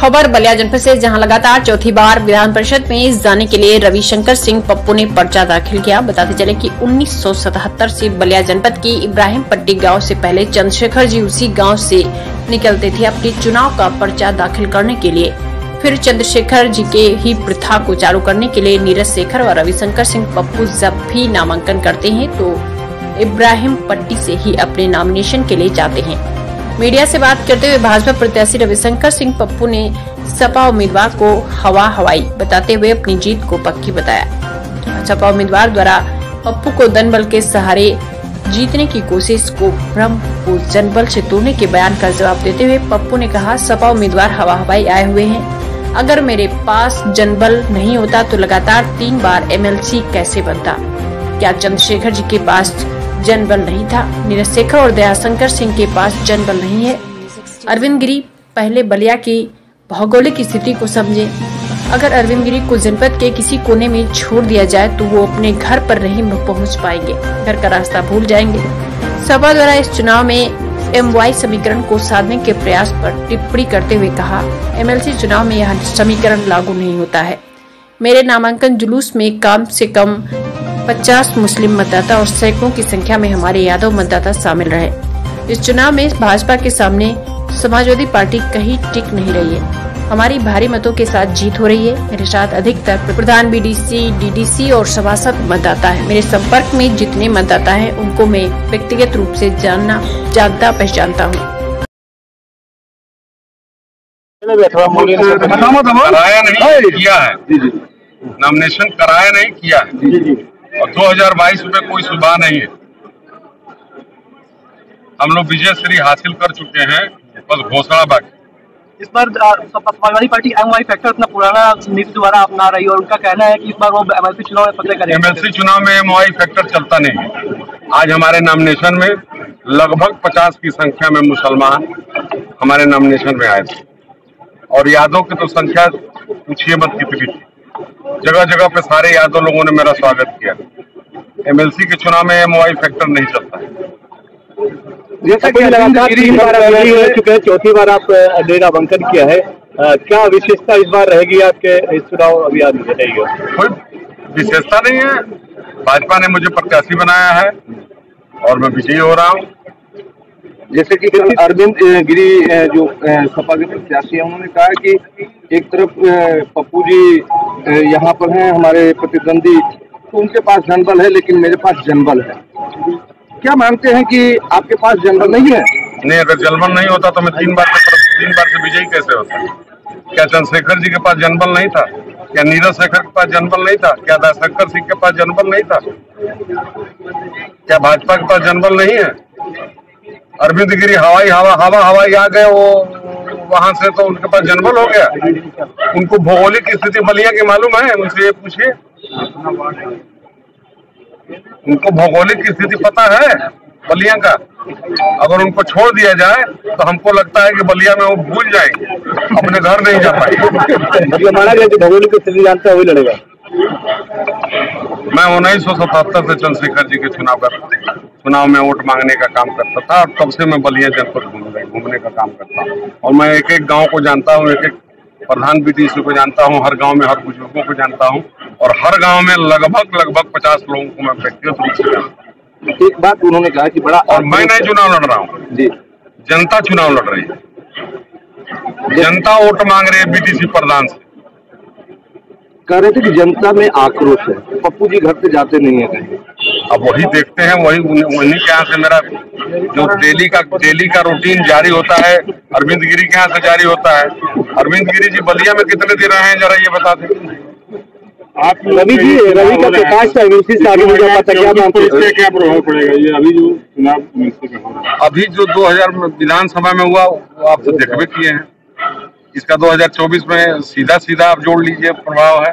खबर बलिया जनपद से, जहाँ लगातार चौथी बार विधान परिषद में जाने के लिए रविशंकर सिंह पप्पू ने पर्चा दाखिल किया। बताते चले कि 1977 से बलिया जनपद के इब्राहिम पट्टी गाँव से पहले चंद्रशेखर जी उसी गाँव से निकलते थे। अपने चुनाव का पर्चा दाखिल करने के लिए फिर चंद्रशेखर जी के ही प्रथा को चालू करने के लिए नीरज शेखर और रविशंकर सिंह पप्पू जब भी नामांकन करते हैं तो इब्राहिम पट्टी से ही अपने नॉमिनेशन के लिए जाते हैं। मीडिया से बात करते हुए भाजपा प्रत्याशी रविशंकर सिंह पप्पू ने सपा उम्मीदवार को हवा हवाई बताते हुए अपनी जीत को पक्की बताया। सपा उम्मीदवार द्वारा पप्पू को दनबल के सहारे जीतने की कोशिश को भ्रम को जनबल से तोड़ने के बयान का जवाब देते हुए पप्पू ने कहा, सपा उम्मीदवार हवा हवाई आए हुए हैं। अगर मेरे पास जनबल नहीं होता तो लगातार तीन बार एमएलसी कैसे बनता? क्या चंद्रशेखर जी के पास जनबल नहीं था। नीरज शेखर और दयाशंकर सिंह के पास जनबल नहीं है। अरविंद गिरी पहले बलिया की भौगोलिक स्थिति को समझे। अगर अरविंद गिरी को जनपद के किसी कोने में छोड़ दिया जाए तो वो अपने घर पर नहीं पहुँच पाएँगे। घर का रास्ता भूल जाएँगे। सभा द्वारा इस चुनाव में एम वाई समीकरण को साधने के प्रयास पर टिप्पणी करते हुए कहा एमएलसी चुनाव में यह समीकरण लागू नहीं होता है। मेरे नामांकन जुलूस में कम से कम 50 मुस्लिम मतदाता और सैकड़ों की संख्या में हमारे यादव मतदाता शामिल रहे। इस चुनाव में भाजपा के सामने समाजवादी पार्टी कहीं टिक नहीं रही है। हमारी भारी मतों के साथ जीत हो रही है। मेरे साथ अधिकतर प्रधान बीडीसी डीडीसी और सभासद मतदाता है। मेरे संपर्क में जितने मतदाता हैं उनको मैं व्यक्तिगत रूप से जानना जानता पहचानता हूँ। कराया नहीं किया है। नॉमिनेशन कराया नहीं किया है। और 2022 में कोई सुबह नहीं है। हम लोग विजय श्री हासिल कर चुके हैं बस घोषणा बाकी। इस बार Samajwadi party M Y factor अपना पुराना नीति दोबारा अपना रही है और उनका कहना है कि इस बार वो एमएलसी चुनाव में पकड़े करेंगे। एमएलसी चुनाव में एम वाई फैक्टर चलता नहीं है। आज हमारे नॉमिनेशन में लगभग 50 की संख्या में मुसलमान हमारे नॉमिनेशन में आए थे। और यादव की तो संख्या पूछिए मत कितनी थी। जगह जगह पे सारे यादव लोगों ने मेरा स्वागत किया। एमएलसी के चुनाव में एम फैक्टर नहीं चलता। है जैसा कि लगातार तीन बार अभी रह चुके हैं चौथी बार आप नामांकन किया है। क्या विशेषता इस बार रहेगी आपके इस चुनाव अभियान में रहेगी कोई विशेषता नहीं है। भाजपा ने मुझे प्रत्याशी बनाया है और मैं विजयी हो रहा हूँ। जैसे कि अरविंद गिरी जो सपा के प्रत्याशी हैं उन्होंने कहा कि एक तरफ़ पप्पू जी यहाँ पर हैं हमारे प्रतिद्वंदी। तो उनके पास जनबल है, लेकिन मेरे पास जनबल है। क्या मानते हैं कि आपके पास जनबल नहीं है? नहीं, अगर जलमन नहीं होता तो मैं तीन बार से तीन बार से विजयी कैसे होता? क्या चंद्रशेखर जी के पास जनबल नहीं था? क्या नीरज शेखर के पास जनबल नहीं था? क्या दयाशंकर सिंह के पास जनबल नहीं था? क्या भाजपा के पास जनबल नहीं है? अरविंद गिरी, हवाई, हवा हवा हवाई आ गए वो। वहाँ से तो उनके पास जनबल हो गया। उनको भौगोलिक स्थिति बलिया की मालूम है? उनसे ये पूछिए। उनको भौगोलिक स्थिति पता है बलिया का? अगर उनको छोड़ दिया जाए तो हमको लगता है कि बलिया में वो भूल जाएँगे। अपने घर नहीं जा पाएँगे। मतलब माना गया कि भौगोलिक स्थिति जानता है वही लड़ेगा। मैं उन्नीस सौ सतहत्तर से चंद्रशेखर जी के चुनाव कर चुनाव में वोट मांगने का काम करता था और तब से मैं बलिया जनपद घूमने का काम करता हूँ। और मैं एक एक गाँव को जानता हूँ एक एक प्रधान बीडीसी को जानता हूँ हर गाँव में हर बुज़ुर्गों को जानता हूँ और हर गाँव में लगभग लगभग पचास लोगों को मैं व्यक्तिगत रूप से जानता हूँ। एक बात उन्होंने कहा कि बड़ा और मैं नहीं चुनाव लड़ रहा हूँ। जी। जनता चुनाव लड़ रही है। जनता वोट मांग रही है बीटीसी प्रधान से। कह रहे थे कि जनता में आक्रोश है। पप्पू जी घर से जाते नहीं है कहीं। अब वही देखते हैं वही उन्हीं के यहाँ से मेरा जो डेली का डेली का रूटीन जारी होता है अरविंद गिरी के यहाँ से जारी होता है। अरविंद गिरी जी बलिया में कितने दिन रहे हैं जरा ये बता दें। आप रवि जी रवि का प्रकाश एमएलसी से आगे नहीं जा पाता क्या हैं। क्या प्रभाव पड़ेगा? ये अभी जो चुनाव अभी जो 2000 में विधानसभा में हुआ वो आप तो देखबे किए हैं। इसका 2024 में सीधा सीधा आप जोड़ लीजिए प्रभाव है।